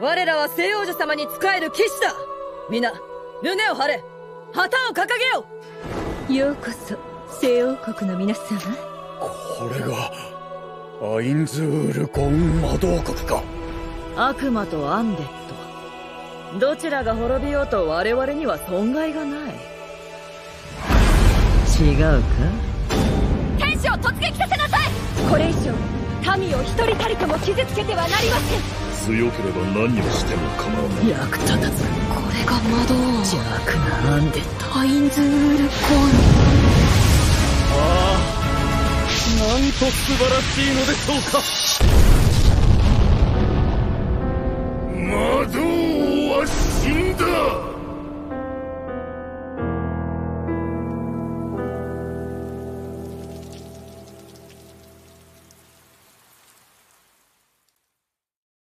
我らは聖王女様に仕える騎士だ。皆胸を張れ。旗を掲げよ。うようこそ聖王国の皆様。これがアインズールコン魔導国か。悪魔とアンデッドどちらが滅びようと我々には損害がない。違うか？天使を突撃させなさい。これ以上民を一人たりとも傷つけてはなりません強ければ何をしても構わない。役立たず。これが魔導邪悪なアンデッドアインズールコンああなんと素晴らしいのでしょうか